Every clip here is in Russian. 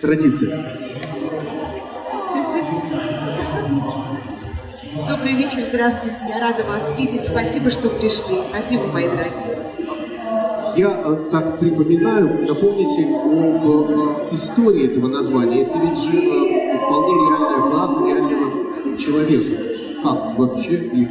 Традиция. Добрый вечер, здравствуйте. Я рада вас видеть. Спасибо, что пришли. Спасибо, мои дорогие. Я э, так припоминаю, напомните об э, истории этого названия. Это ведь же э, вполне реальная фраза реального человека. Как вообще и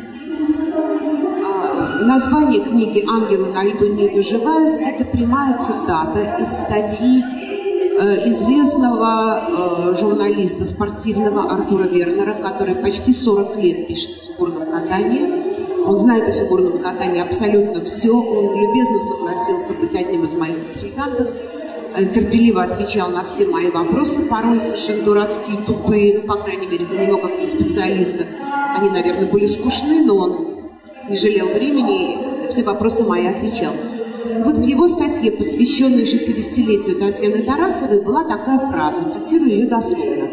Название книги «Ангелы на льду не выживают» – это прямая цитата из статьи э, известного э, журналиста спортивного Артура Вернера, который почти 40 лет пишет о фигурном катании. Он знает о фигурном катании абсолютно все. Он любезно согласился быть одним из моих консультантов, э, терпеливо отвечал на все мои вопросы, порой совершенно дурацкие, тупые, ну, по крайней мере, для него, как для специалиста. Они, наверное, были скучны, но он не жалел времени все вопросы мои отвечал. Вот в его статье, посвященной 60-летию Татьяны Тарасовой, была такая фраза, цитирую ее дословно.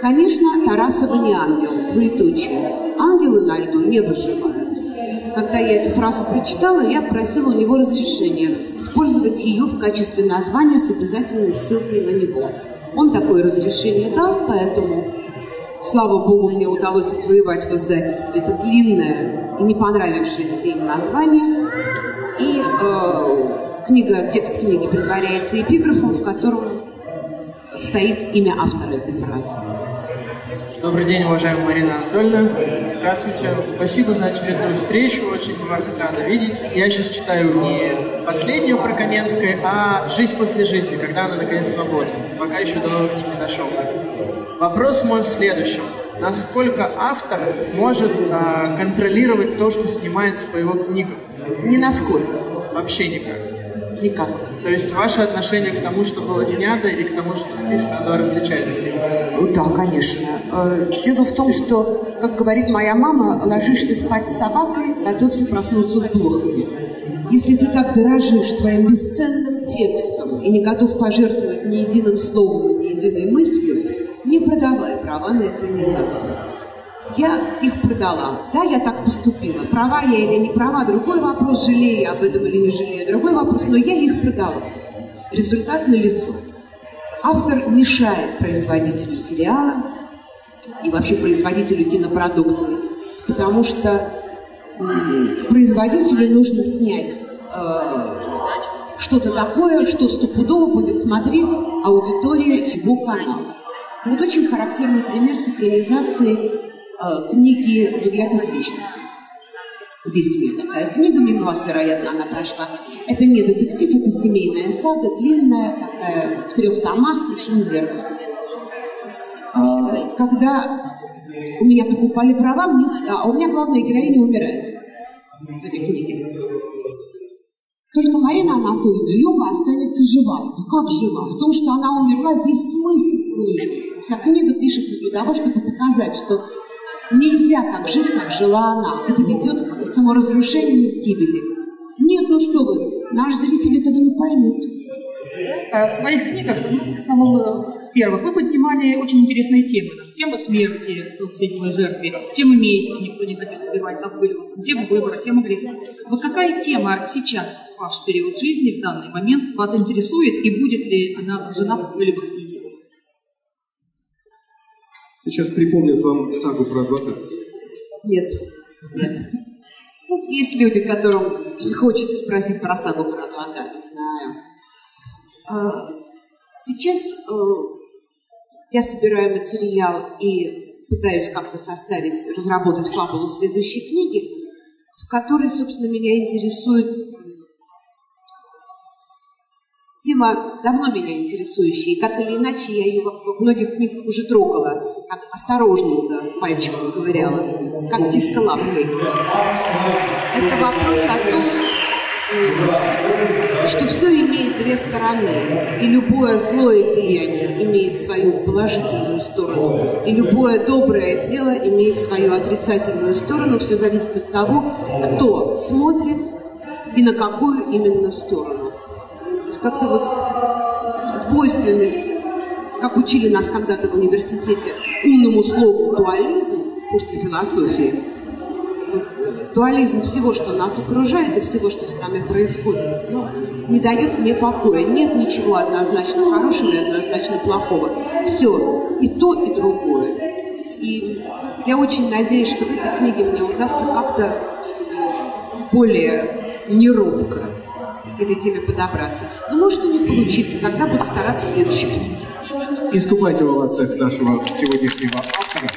Конечно, Тарасова не ангел, двоеточие. Ангелы на льду не выживают. Когда я эту фразу прочитала, я просила у него разрешения использовать ее в качестве названия с обязательной ссылкой на него. Он такое разрешение дал, поэтому, слава богу, мне удалось отвоевать в издательстве это длинное и не понравившееся им название. И э, книга, текст книги предваряется эпиграфом, в котором стоит имя автора этой фразы. Добрый день, уважаемая Марина Анатольевна. Здравствуйте. Спасибо за очередную встречу. Очень вас рада видеть. Я сейчас читаю не последнюю про Каменской, а «Жизнь после жизни», когда она наконец свободна. Пока еще до новых книг не дошел. Вопрос мой в следующем. Насколько автор может а, контролировать то, что снимается по его книгам? Не насколько, Вообще никак. никак. То есть ваше отношение к тому, что было снято, и к тому, что написано, оно различается? Ну Да, конечно. Э, Дело в том, что, как говорит моя мама, ложишься спать с собакой, готовься проснуться с блохами. Если ты так дорожишь своим бесценным текстом и не готов пожертвовать ни единым словом и ни единой мыслью, не продавай права на экранизацию. Я их продала. Да, я так поступила. Права я или не права, другой вопрос, жалею я об этом или не жалею, другой вопрос, но я их продала. Результат налицо. Автор мешает производителю сериала и вообще производителю кинопродукции, потому что м, производителю нужно снять э, что-то такое, что стопудово будет смотреть аудитория его канала. И вот очень характерный пример с экранизацией э, книги «Взгляд из вечности». Есть у меня такая книга, мимо вас, вероятно, она прошла. Это не детектив, это семейная сага, длинная, такая, в трех томах, совершенно верно. А, Когда у меня покупали права, мне, а у меня главная героиня умирает в этой книге. Только Марина Анатольевна, Люба останется жива. Ну как жива? В том, что она умерла, есть смысл книги. Вся книга пишется для того, чтобы показать, что нельзя так жить, как жила она. Это ведет к саморазрушению и гибели. Нет, ну что вы, наш зритель этого не поймет. Э, В своих книгах, ну, в основном э, в первых, вы поднимали очень интересные темы. Там, тема смерти э, в седьмой жертве, тема мести, никто не хотел убивать, там были тема выбора, тема греха. Вот какая тема сейчас, ваш период жизни, в данный момент, вас интересует и будет ли она отражена в какой-либо книге? Сейчас припомнят вам сагу про адвокатов. Нет, нет. Тут есть люди, которым хочется спросить про сагу про адвоката, знаю. А, Сейчас э, я собираю материал и пытаюсь как-то составить, разработать фабулу следующей книги, в которой, собственно, меня интересует тема, давно меня интересующая, и так или иначе я ее во многих книгах уже трогала, как осторожненько пальчиком ковыряла, как дисколапкой. Это вопрос о том, что все имеет две стороны, и любое злое деяние имеет свою положительную сторону, и любое доброе дело имеет свою отрицательную сторону, все зависит от того, кто смотрит и на какую именно сторону. То есть как-то вот двойственность, как учили нас когда-то в университете, умному слову дуализм в курсе философии, дуализм всего, что нас окружает и всего, что с нами происходит, ну, не дает мне покоя. Нет ничего однозначно хорошего и однозначно плохого. Все, и то, и другое. И я очень надеюсь, что в этой книге мне удастся как-то более неробко к этой теме подобраться. Но может и не получиться, тогда буду стараться в следующих книгах. Искупайте в овациях нашего сегодняшнего автора.